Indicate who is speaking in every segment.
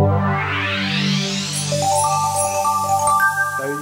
Speaker 1: So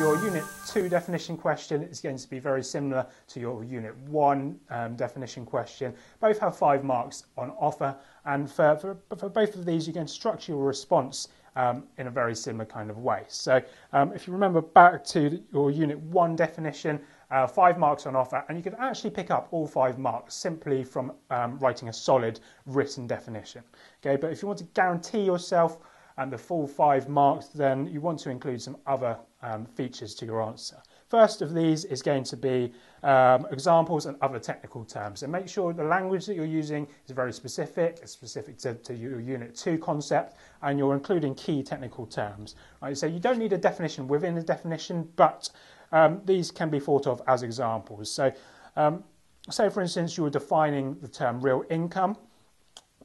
Speaker 1: your Unit 2 definition question is going to be very similar to your Unit 1 um, definition question. Both have five marks on offer and for, for, for both of these you can structure your response um, in a very similar kind of way. So um, if you remember back to your Unit 1 definition, uh, five marks on offer, and you can actually pick up all five marks simply from um, writing a solid written definition. Okay, but if you want to guarantee yourself and the full five marks, then you want to include some other um, features to your answer. First of these is going to be um, examples and other technical terms. And make sure the language that you're using is very specific, it's specific to, to your Unit 2 concept, and you're including key technical terms. Right? So you don't need a definition within the definition, but um, these can be thought of as examples. So um, say, for instance, you were defining the term real income.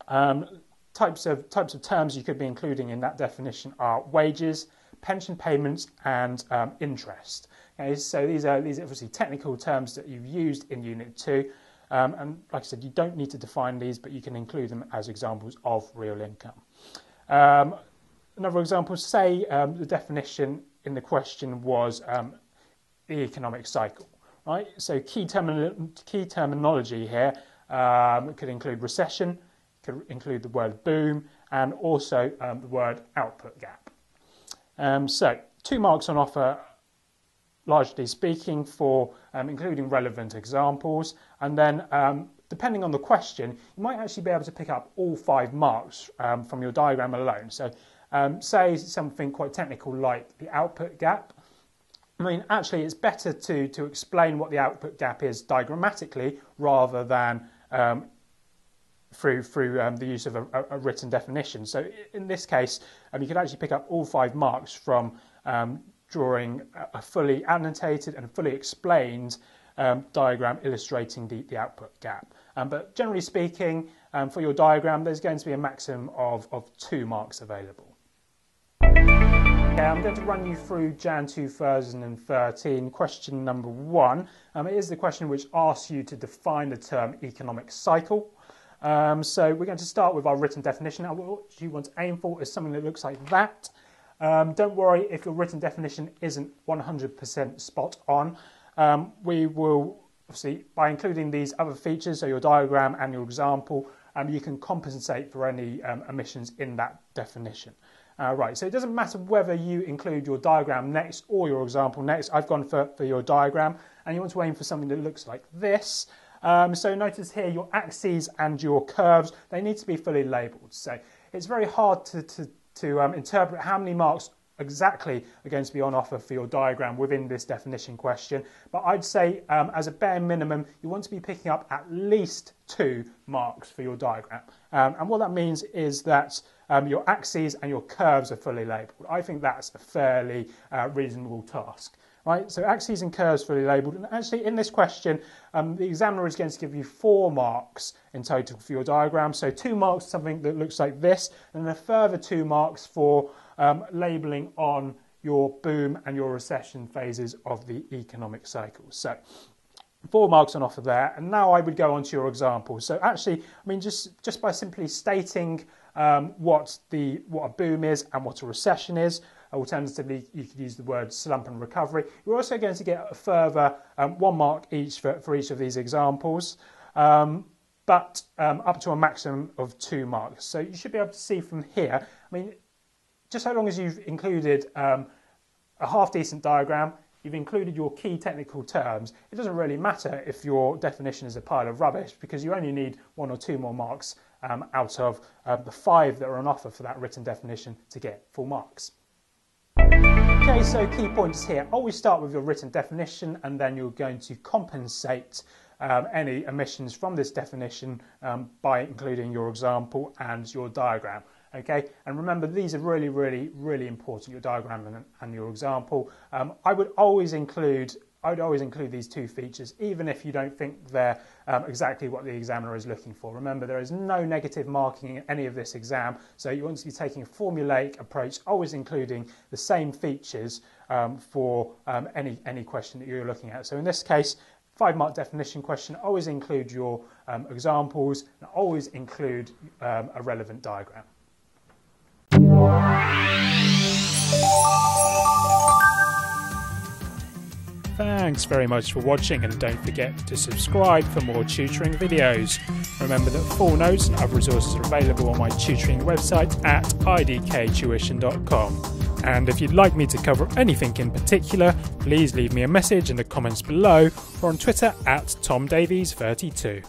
Speaker 1: Um, types of types of terms you could be including in that definition are wages, pension payments, and um, interest. Okay, so these are these are obviously technical terms that you've used in Unit Two, um, and like I said, you don't need to define these, but you can include them as examples of real income. Um, another example, say um, the definition in the question was um, the economic cycle. Right, so key, termi- key terminology here um, could include recession, could include the word boom and also um, the word output gap. Um, so, two marks on offer, largely speaking, for um, including relevant examples. And then, um, depending on the question, you might actually be able to pick up all five marks um, from your diagram alone. So, um, say something quite technical like the output gap. I mean, actually, it's better to, to explain what the output gap is diagrammatically rather than um, through through um, the use of a, a, written definition. So in this case, um, you could actually pick up all five marks from um, drawing a fully annotated and fully explained um, diagram illustrating the, the output gap. Um, but generally speaking, um, for your diagram, there's going to be a maximum of, of two marks available. Okay, I'm going to run you through Jan 2013. Question number one. it is the question which asks you to define the term economic cycle. Um, so we're going to start with our written definition. Now, what you want to aim for is something that looks like that. Um, don't worry if your written definition isn't 100% spot on. Um, we will, obviously, by including these other features, so your diagram and your example, um, you can compensate for any um, omissions in that definition. Uh, right, so it doesn't matter whether you include your diagram next or your example next. I've gone for, for your diagram, and you want to aim for something that looks like this. Um, so notice here your axes and your curves, they need to be fully labelled. So it's very hard to, to, to um, interpret how many marks exactly are going to be on offer for your diagram within this definition question. But I'd say um, as a bare minimum, you want to be picking up at least two marks for your diagram. Um, and what that means is that um, your axes and your curves are fully labelled. I think that's a fairly uh, reasonable task right? So axes and curves fully labelled. And actually in this question, um, the examiner is going to give you four marks in total for your diagram. So two marks, something that looks like this, and then a further two marks for um, labelling on your boom and your recession phases of the economic cycle. So four marks on offer there. And now I would go on to your example. So actually, I mean, just, just by simply stating um, what, the, what a boom is and what a recession is, Alternatively, you could use the word slump and recovery. You're also going to get a further um, one mark each for, for each of these examples, um, but um, up to a maximum of two marks. So you should be able to see from here, I mean, just so long as you've included um, a half decent diagram, you've included your key technical terms, it doesn't really matter if your definition is a pile of rubbish because you only need one or two more marks um, out of uh, the five that are on offer for that written definition to get full marks. Okay, so key points here. Always start with your written definition and then you're going to compensate um, any omissions from this definition um, by including your example and your diagram. Okay, and remember these are really, really, really important, your diagram and, and your example. Um, I would always include I'd always include these two features, even if you don't think they're um, exactly what the examiner is looking for. Remember, there is no negative marking in any of this exam, so you want to be taking a formulaic approach, always including the same features um, for um, any, any question that you're looking at. So in this case, five mark definition question, always include your um, examples and always include um, a relevant diagram. Thanks very much for watching and don't forget to subscribe for more tutoring videos. Remember that full notes and other resources are available on my tutoring website at idktuition.com. And if you'd like me to cover anything in particular, please leave me a message in the comments below or on Twitter at TomDavies32.